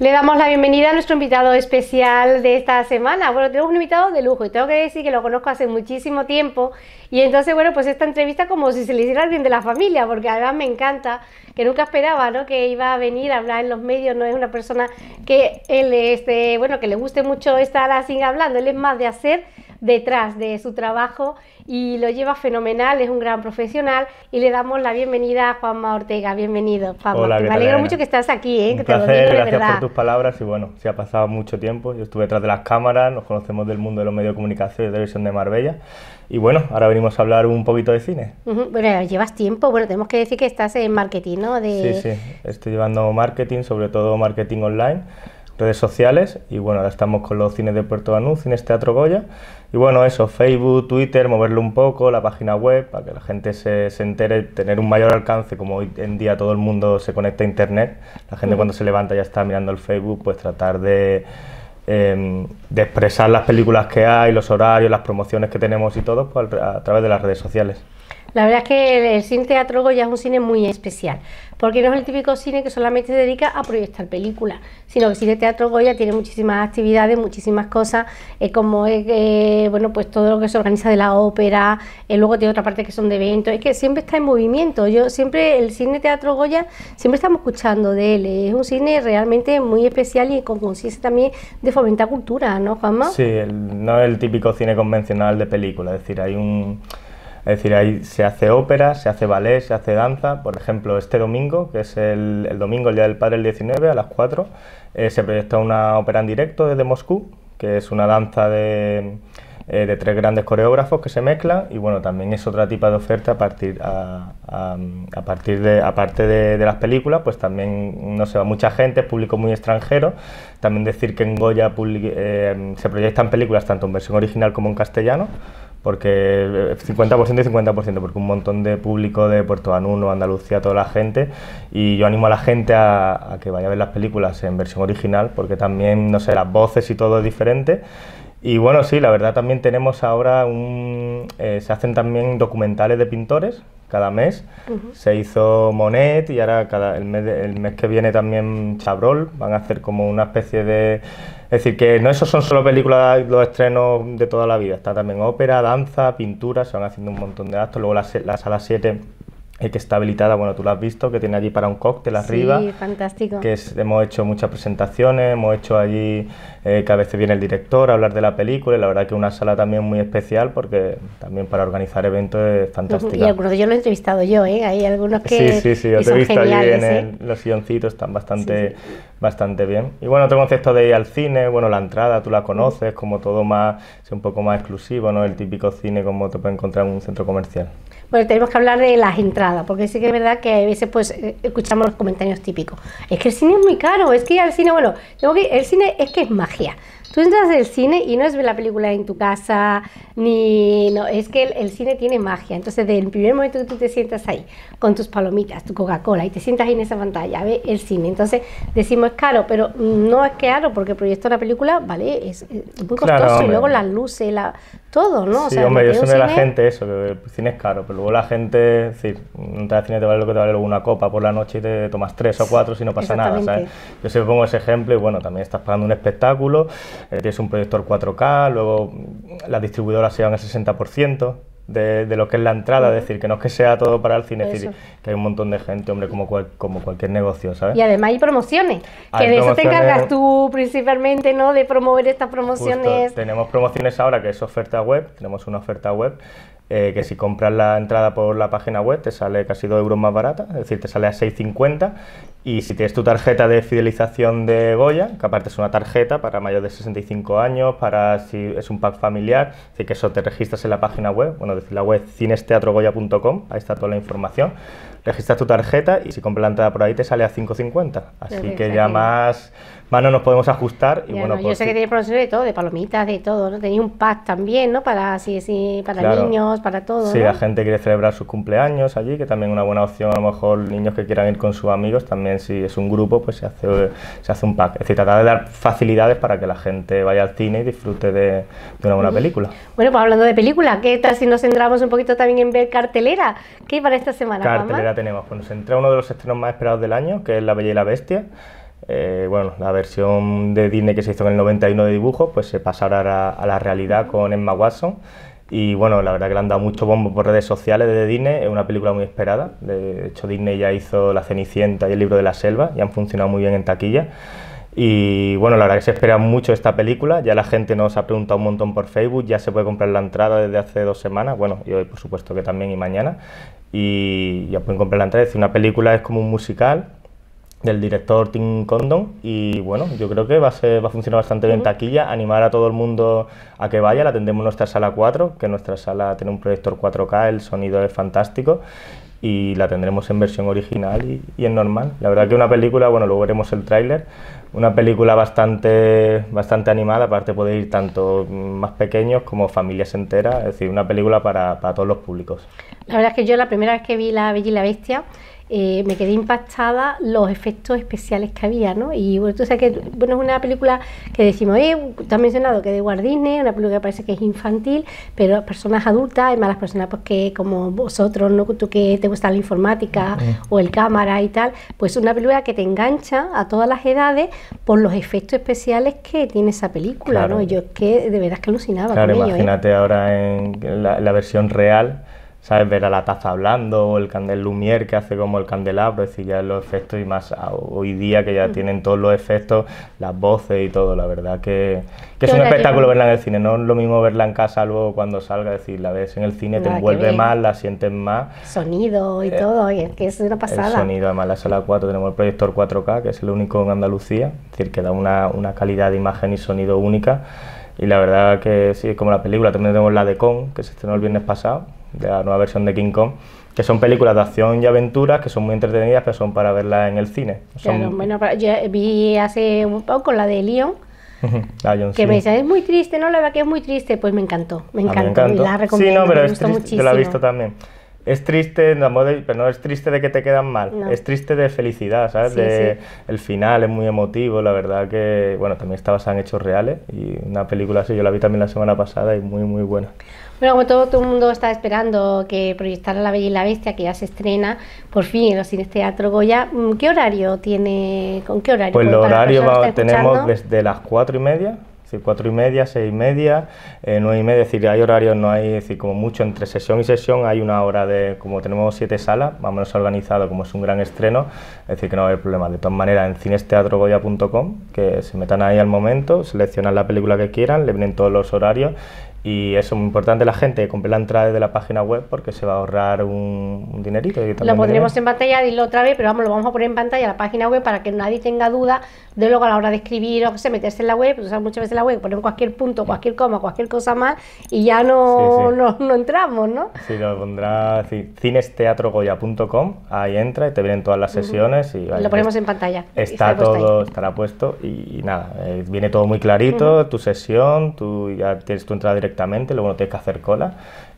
Le damos la bienvenida a nuestro invitado especial de esta semana. Bueno, tenemos un invitado de lujo y tengo que decir que lo conozco hace muchísimo tiempo y entonces, bueno, pues esta entrevista como si se le hiciera alguien de la familia, porque además me encanta, que nunca esperaba, ¿no? Que iba a venir a hablar en los medios, no es una persona que él, este, bueno, que le guste mucho estar así hablando, él es más de hacer detrás de su trabajo y lo lleva fenomenal, es un gran profesional y le damos la bienvenida a Juanma Ortega. Bienvenido, Juanma. Me alegro mucho que estás aquí, ¿eh? Un placer, gracias por tus palabras y bueno, se ha pasado mucho tiempo, yo estuve detrás de las cámaras, nos conocemos del mundo de los medios de comunicación y de televisión de Marbella y bueno, ahora venimos a hablar un poquito de cine. Bueno, llevas tiempo, bueno, tenemos que decir que estás en marketing, ¿no? De... Sí, sí, estoy llevando marketing, sobre todo marketing online redes sociales y bueno, ahora estamos con los cines de Puerto Banú, Cines Teatro Goya. Y bueno, eso, Facebook, Twitter, moverlo un poco, la página web para que la gente se, se entere, tener un mayor alcance, como hoy en día todo el mundo se conecta a Internet, la gente cuando se levanta ya está mirando el Facebook, pues tratar de, em, de expresar las películas que hay, los horarios, las promociones que tenemos y todo pues, a través de las redes sociales. La verdad es que el cine Teatro Goya es un cine muy especial, porque no es el típico cine que solamente se dedica a proyectar películas, sino que el cine Teatro Goya tiene muchísimas actividades, muchísimas cosas, eh, como eh, bueno, pues todo lo que se organiza de la ópera, eh, luego tiene otra parte que son de eventos, es que siempre está en movimiento. Yo siempre, el cine Teatro Goya, siempre estamos escuchando de él, es un cine realmente muy especial y con consiste también de fomentar cultura, ¿no, Juanma? Sí, no es el típico cine convencional de película, es decir, hay un es decir, ahí se hace ópera, se hace ballet, se hace danza. Por ejemplo, este domingo, que es el, domingo, el Día del Padre, el 19, a las 4, eh, se proyecta una ópera en directo desde Moscú, que es una danza de, eh, tres grandes coreógrafos que se mezclan. Y bueno, también es otra tipo de oferta a partir, a, de, aparte de, las películas, pues también, no sé, mucha gente, público muy extranjero. También decir que en Goya eh, se proyectan películas tanto en versión original como en castellano porque 50% y 50%, porque un montón de público de Puerto Banuno, Andalucía, toda la gente, y yo animo a la gente a, que vaya a ver las películas en versión original, porque también, no sé, las voces y todo es diferente. Y bueno, sí, la verdad también tenemos ahora un... Eh, se hacen también documentales de pintores cada mes. Se hizo Monet y ahora cada, el, mes el mes que viene también Chabrol. Van a hacer como una especie de es decir, que no esos son solo películas, los estrenos de toda la vida, está también ópera, danza, pintura, se van haciendo un montón de actos, luego la, la sala 7 que está habilitada, bueno, tú lo has visto, que tiene allí para un cóctel arriba. Sí, fantástico. Que hemos hecho muchas presentaciones, hemos hecho allí eh, que a veces viene el director a hablar de la película y la verdad que una sala también muy especial porque también para organizar eventos es fantástica. Y algunos ellos lo he entrevistado yo, ¿eh? Hay algunos que Sí, sí, sí, yo te he visto allí en ¿eh? los silloncitos, están bastante, bastante bien. Y bueno, otro concepto de ir al cine, bueno, la entrada tú la conoces, como todo más, es un poco más exclusivo, ¿no? El típico cine como te puede encontrar en un centro comercial. Bueno, tenemos que hablar de las entradas, porque sí que es verdad que a veces pues eh, escuchamos los comentarios típicos. Es que el cine es muy caro, es que ir al cine, bueno, tengo que, el cine es que es magia. Tú entras al cine y no es ver la película en tu casa, ni. No, es que el, cine tiene magia. Entonces, desde el primer momento que tú te sientas ahí, con tus palomitas, tu Coca-Cola, y te sientas ahí en esa pantalla, ve el cine. Entonces, decimos es caro, pero no es caro, porque proyectar una película, vale, es, muy costoso. y luego las luces, la, todo, ¿no? Sí, hombre, yo soy de la gente eso, que el cine es caro, pero luego la gente, es decir, un cine te vale lo que te vale una copa por la noche y te tomas tres o cuatro si no pasa nada, ¿sabes? Yo siempre pongo ese ejemplo y bueno, también estás pagando un espectáculo, eh, tienes un proyector 4K, luego las distribuidoras se llevan el 60%, de, de, lo que es la entrada, es decir, que no es que sea todo para el cine, es decir, que hay un montón de gente, hombre, como, como cualquier negocio, ¿sabes? Y además hay promociones, que de eso te encargas tú principalmente, ¿no? De promover estas promociones. Tenemos promociones ahora que es oferta web, tenemos una oferta web eh, que si compras la entrada por la página web te sale casi 2 euros más barata, es decir, te sale a 6,50 y si tienes tu tarjeta de fidelización de Goya, que aparte es una tarjeta para mayores de 65 años, para si es un pack familiar, decir, que eso te registras en la página web, bueno, decir, la web cinesteatrogoya.com, ahí está toda la información, registras tu tarjeta y si compras la entrada por ahí te sale a 5,50, así que ya más no nos podemos ajustar. Y bueno, yo pues sé que tiene promociones de todo, de palomitas, de todo, ¿no? Tenéis un pack también, ¿no? Para, así, sí, para niños, para todo. Sí, la gente quiere celebrar sus cumpleaños allí, que también es una buena opción, a lo mejor niños que quieran ir con sus amigos, también si es un grupo, pues se hace, se hace un pack. Es decir, tratar de dar facilidades para que la gente vaya al cine y disfrute de, una buena película. Bueno, pues hablando de película, ¿qué tal si nos centramos un poquito también en ver cartelera? ¿Qué hay para esta semana? Cartelera tenemos, pues nos entra uno de los estrenos más esperados del año, que es La Bella y la Bestia eh, bueno, la versión de Disney que se hizo en el 91 de dibujos, pues se pasara a, la realidad con Emma Watson. Y bueno, la verdad que le han dado mucho bombo por redes sociales de Disney, es una película muy esperada. De hecho, Disney ya hizo La Cenicienta y El Libro de la Selva y han funcionado muy bien en taquilla. Y bueno, la verdad que se espera mucho esta película, ya la gente nos ha preguntado un montón por Facebook, ya se puede comprar la entrada desde hace dos semanas, bueno, y hoy por supuesto que también y mañana, y ya pueden comprar la entrada, es decir, una película es como un musical, del director Tim Condon y bueno, yo creo que va a, ser, va a funcionar bastante bien taquilla, animar a todo el mundo a que vaya, la tendremos en nuestra sala 4, que nuestra sala tiene un proyector 4K, el sonido es fantástico y la tendremos en versión original y, y en normal. La verdad que una película, bueno, luego veremos el tráiler, una película bastante, bastante animada, aparte puede ir tanto más pequeños como familias enteras, es decir, una película para, para todos los públicos. La verdad es que yo la primera vez que vi La Bella y la Bestia, eh, me quedé impactada los efectos especiales que había, ¿no? Y bueno, tú sabes que bueno, es una película que decimos, eh, tú has mencionado que de Walt Disney, una película que parece que es infantil, pero personas adultas, además las personas pues que como vosotros, ¿no? Tú que te gusta la informática o el cámara y tal, pues una película que te engancha a todas las edades por los efectos especiales que tiene esa película, ¿no? Y yo es que de verdad que alucinaba claro, con ¿eh? imagínate ahora en la versión real ¿sabes? Ver a la taza hablando, o el candel Lumière que hace como el candelabro, es decir, ya los efectos y más hoy día que ya mm. tienen todos los efectos, las voces y todo, la verdad que, es un espectáculo verla en el cine, no es lo mismo verla en casa luego cuando salga, es decir, la ves en el cine, te envuelve más, la sientes más. Sonido y eh, todo, es que es una pasada. El sonido, además la sala 4 tenemos el proyector 4K, que es el único en Andalucía, es decir, que da una, una calidad de imagen y sonido única. Y la verdad que sí, es como la película, también tenemos la de Kong, que se estrenó el viernes pasado, de la nueva versión de King Kong, que son películas de acción y aventuras que son muy entretenidas, pero son para verlas en el cine. Claro, bueno, yo vi hace un poco la de Leon, que me dice, es muy triste, ¿no? La verdad que es muy triste, pues me encantó, me encantó, la recomiendo, sí, no, pero es triste, Yo la he visto también. Es triste, pero no es triste de que te quedan mal, es triste de felicidad, ¿sabes? de, El final es muy emotivo, la verdad que, bueno, también está basada en hechos reales y una película así, yo la vi también la semana pasada y muy, muy buena. Bueno, como todo, el mundo está esperando que proyectara La Bella y la Bestia, que ya se estrena por fin en los cines Teatro Goya, mm, ¿qué horario tiene? ¿Con qué horario? Pues el horario tenemos desde las cuatro y media decir, cuatro y media, seis y media, eh, nueve y media, es decir, hay horarios, no hay, es decir, como mucho entre sesión y sesión hay una hora de, como tenemos siete salas, más o menos organizado, como es un gran estreno, es decir, que no va a haber problema. De todas maneras, en cinesteatrogoya.com, que se metan ahí al momento, seleccionan la película que quieran, le vienen todos los horarios y eso es muy importante la gente que compre la entrada de la página web porque se va a ahorrar un, dinerito. lo pondremos en pantalla, dilo otra vez, pero vamos, lo vamos a poner en pantalla la página web para que nadie tenga duda de luego a la hora de escribir o se meterse en la web, pues, muchas veces la web ponemos cualquier punto, cualquier coma, cualquier cosa más y ya no, no, entramos, ¿no? Sí, lo pondrá cinesteatrogoya.com, ahí entra y te vienen todas las sesiones y lo ponemos en pantalla. Está todo, estará puesto y, nada, eh, viene todo muy clarito, tu sesión, tú ya tienes tu entrada directa luego no tienes que hacer cola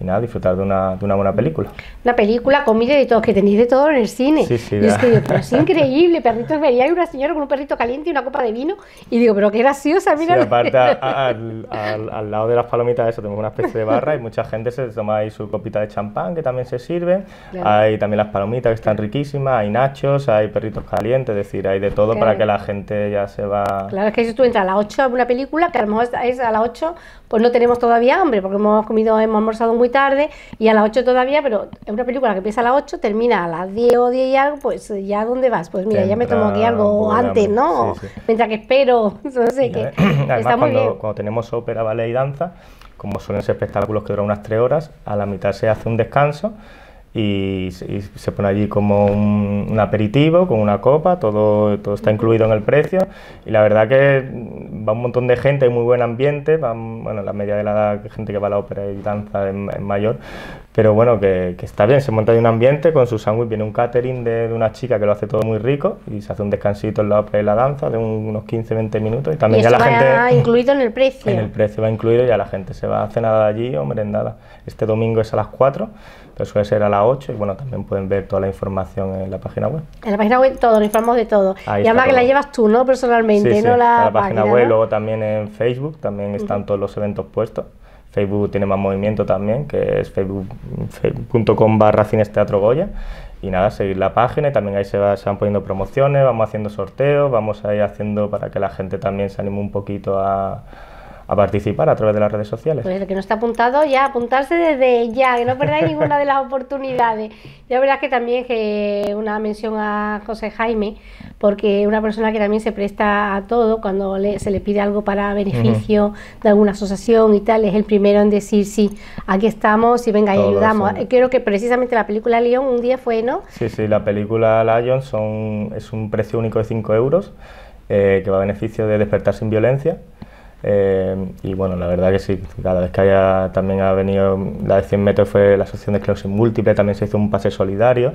y nada, disfrutar de una, de una buena película. Una película, comida y todo, que tenéis de todo en el cine. Sí, sí, y es que pero es increíble, perritos veía una señora con un perrito caliente y una copa de vino y digo, pero qué graciosa, mira. Sí, aparte al, al, lado de las palomitas eso tenemos una especie de barra y mucha gente se toma ahí su copita de champán que también se sirve, hay también las palomitas que están riquísimas, hay nachos, hay perritos calientes, es decir, hay de todo para que la gente ya se va... Claro, es que si tú entras a las 8 a una película, que a lo mejor es a las 8, pues no tenemos todavía hambre porque hemos comido, hemos almorzado muy tarde y a las 8 todavía, pero es una película que empieza a las 8, termina a las 10 o 10 y algo, pues ya ¿dónde vas? Pues mira, ya me tomo aquí algo antes, ¿no? Mientras que espero, no sé qué. Además, cuando, cuando tenemos ópera, ballet y danza, como suelen ser espectáculos que duran unas 3 horas, a la mitad se hace un descanso y, se pone allí como un, aperitivo con una copa, todo, todo está incluido en el precio. Y la verdad que va un montón de gente, hay muy buen ambiente, bueno, la media de la edad, gente que va a la ópera y danza es, mayor, pero bueno, que, que, está bien, se monta ahí un ambiente con su sándwich, viene un catering de, de, una chica que lo hace todo muy rico y se hace un descansito en la ópera y la danza de unos 15-20 minutos y también ya la va gente... incluido en el precio. En el precio va incluido y ya la gente se va a cenar allí o merendada. Este domingo es a las 4 pero suele ser a las 8 y bueno, también pueden ver toda la información en la página web. En la página web todo, nos informamos de todo. y además que la llevas tú, ¿no? Personalmente, no la, la página, web, luego también en Facebook, también están todos los eventos puestos. Facebook tiene más movimiento también, que es facebook.com barra Cines Teatro Goya. y nada, seguir la página y también ahí se, va, se van poniendo promociones, vamos haciendo sorteos, vamos a ir haciendo para que la gente también se anime un poquito a a participar a través de las redes sociales. Pues el que no está apuntado ya, apuntarse desde ya, que no perdáis ninguna de las oportunidades. La verdad que también que una mención a José Jaime, porque una persona que también se presta a todo cuando se le pide algo para beneficio de alguna asociación y tal, es el primero en decir sí, aquí estamos y venga y ayudamos. Creo que precisamente la película León un día fue, ¿no? Sí, sí, la película Lion son, es un precio único de 5 euros eh, que va a beneficio de Despertar sin Violencia eh, y bueno, la verdad que sí, cada vez que haya también ha venido la de 100 metros fue la asociación de esclerosis múltiple, también se hizo un pase solidario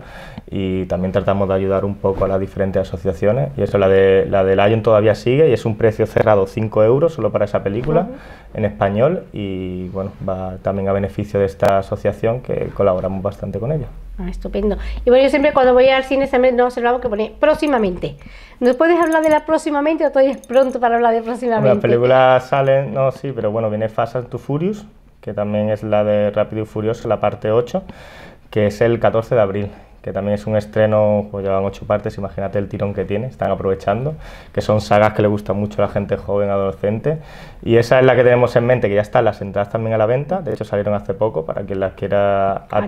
y también tratamos de ayudar un poco a las diferentes asociaciones. Y eso, la de, la de Lion todavía sigue y es un precio cerrado 5 euros solo para esa película en español y bueno, va también a beneficio de esta asociación que colaboramos bastante con ella. Ah, estupendo. Y bueno, yo siempre cuando voy al cine siempre no observamos que pone próximamente. ¿Nos puedes hablar de la próximamente o todavía es pronto para hablar de próximamente? Las películas salen, no, sí, pero bueno, viene Fast and Furious, que también es la de Rápido y Furioso, la parte 8, que es el 14 de abril que también es un estreno, pues llevan ocho partes, imagínate el tirón que tiene, están aprovechando, que son sagas que le gustan mucho a la gente joven, adolescente, y esa es la que tenemos en mente, que ya están las entradas también a la venta, de hecho salieron hace poco para quien las quiera ah,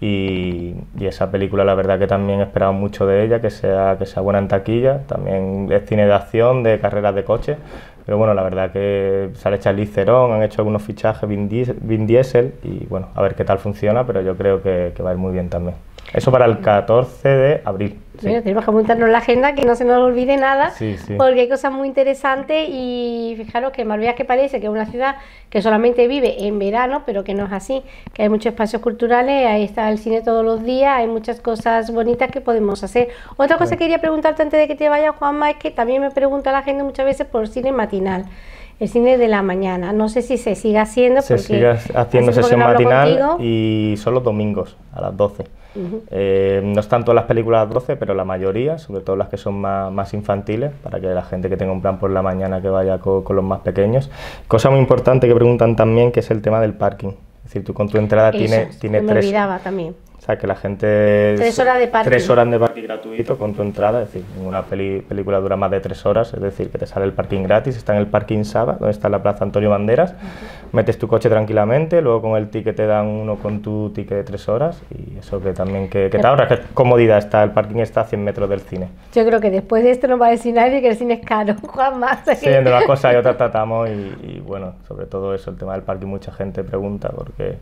Y, esa película la verdad que también esperamos mucho de ella, que sea, que sea buena en taquilla, también es cine de acción, de carreras de coche, pero bueno, la verdad que sale Charlize Theron, han hecho algunos fichajes Vin Diesel, y bueno, a ver qué tal funciona, pero yo creo que va a ir muy bien también. Eso para el 14 de abril. tenemos que apuntarnos la agenda, que no se nos olvide nada, porque hay cosas muy interesantes y fijaros que Marbella que parece que es una ciudad que solamente vive en verano, pero que no es así, que hay muchos espacios culturales, ahí está el cine todos los días, hay muchas cosas bonitas que podemos hacer. Otra cosa que quería preguntarte antes de que te vayas, Juanma, es que también me pregunta la gente muchas veces por cine matinal el cine de la mañana. No sé si se sigue haciendo. Se sigue haciendo sesión matinal y solo domingos a las 12. Eh, no están todas las películas a las 12, pero la mayoría, sobre todo las que son más, infantiles, para que la gente que tenga un plan por la mañana que vaya con, los más pequeños. Cosa muy importante que preguntan también, que es el tema del parking. Es decir, tú con tu entrada tienes, tiene me tres... olvidaba también o sea, que la gente... Tres horas de parking. Tres horas de parking gratuito con tu entrada, es decir, una película dura más de tres horas, es decir, que te sale el parking gratis, está en el parking Saba, donde está la Plaza Antonio Banderas, metes tu coche tranquilamente, luego con el ticket te dan uno con tu ticket de tres horas y eso que también que, que te ahorras, que comodidad está, el parking está a 100 metros del cine. Yo creo que después de esto no va a decir nadie que el cine es caro, Juan más. Sí, entre una cosa y otra tratamos y, y bueno, sobre todo eso, el tema del parking mucha gente pregunta porque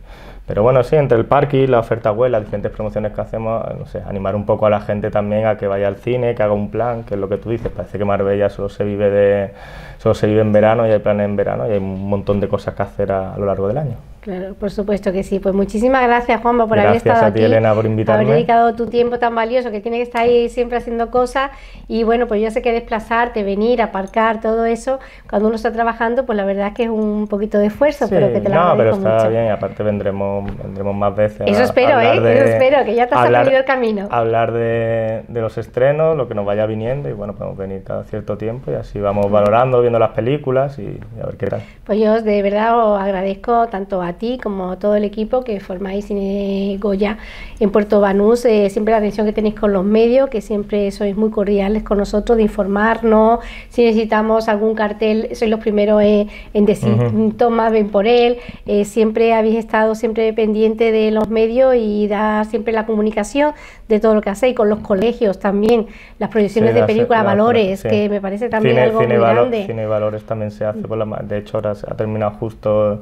pero bueno, sí, entre el parking, la oferta web, las diferentes promociones que hacemos, no sé, animar un poco a la gente también a que vaya al cine, que haga un plan, que es lo que tú dices. Parece que Marbella solo se vive de, solo se vive en verano y hay planes en verano y hay un montón de cosas que hacer a lo largo del año. Claro, por supuesto que sí. Pues muchísimas gracias, Juanma, por haber estado a ti, Elena, por invitarme. Haber dedicado tu tiempo tan valioso, que tiene que estar ahí siempre haciendo cosas. Y bueno, pues yo sé que desplazarte, venir, aparcar, todo eso, cuando uno está trabajando, pues la verdad es que es un poquito de esfuerzo, pero que te lo No, pero está bien, y aparte vendremos, vendremos más veces. Eso espero, ¿eh? eso espero, que ya te has aprendido el camino. Hablar de, de, los estrenos, lo que nos vaya viniendo, y bueno, podemos venir cada cierto tiempo y así vamos valorando, viendo las películas y, a ver qué tal. Pues yo de verdad os agradezco tanto a ti como todo el equipo que formáis Cine Goya en Puerto Banús, eh, siempre la atención que tenéis con los medios, que siempre sois muy cordiales con nosotros, de informarnos, si necesitamos algún cartel, sois los primeros en decir, toma, ven por él, eh, siempre habéis estado siempre pendiente de los medios y dar siempre la comunicación de todo lo que hacéis, con los colegios también, las proyecciones de películas, valores, que me parece también algo muy grande. Cine Valores también se hace, por la, de hecho ahora ha terminado justo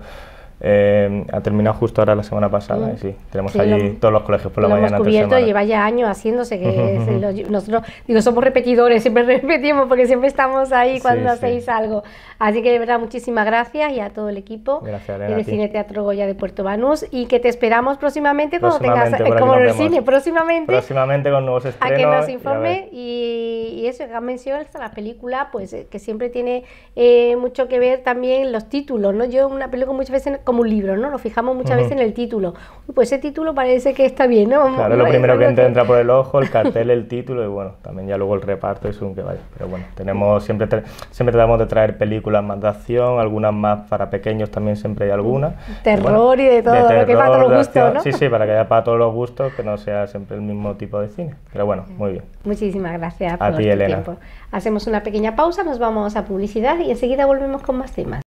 eh, ha terminado justo ahora la semana pasada y sí, tenemos allí todos los colegios por la lo mañana. Hemos cubierto, lleva ya años haciéndose que nosotros, digo, somos repetidores, siempre repetimos porque siempre estamos ahí cuando hacéis algo. Así que de verdad, muchísimas gracias y a todo el equipo de Cine Teatro Goya de Puerto Banús y que te esperamos próximamente cuando tengas, como el cine, próximamente. Próximamente con nuevos estrenos. A que nos informe y, y, eso, que han mencionado la película, pues eh, que siempre tiene eh, mucho que ver también los títulos, ¿no? Yo una película muchas veces como un libro, ¿no? Nos fijamos muchas veces en el título. Uy, pues ese título parece que está bien, ¿no? Claro, lo primero que te entra por el ojo, el cartel, el título y bueno, también ya luego el reparto y un que vaya. Pero bueno, tenemos siempre siempre tratamos de traer películas más de acción, algunas más para pequeños también siempre hay algunas. Terror y, de todo, lo que para todos los gustos, ¿no? Sí, sí, para que haya para todos los gustos, que no sea siempre el mismo tipo de cine. Pero bueno, muy bien. Muchísimas gracias por tu tiempo. Hacemos una pequeña pausa, nos vamos a publicidad y enseguida volvemos con más temas.